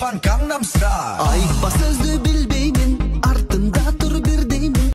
pan Gangnam Style